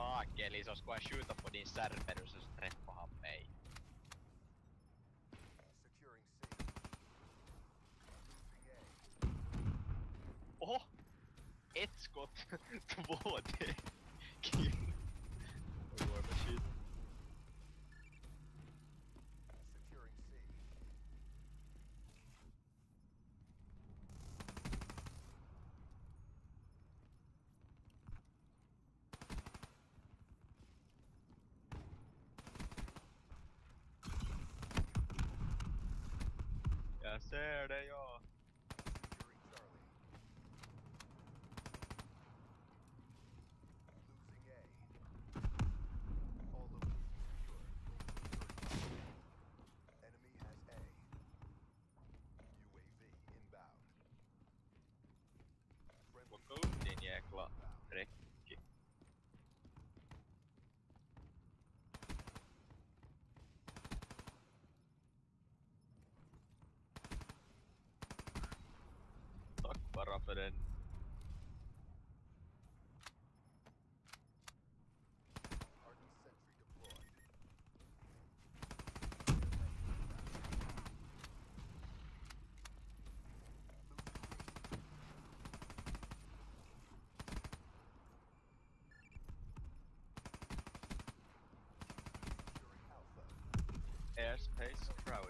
Saakeli, se olisi kuin Shootapodin särperys, jos treffahan meitä. Securing C. Oho! Ett skott, två. A. UAV inbound. Friendly Plocka upp din jäkla inbound. Alpha. Airspace crowded.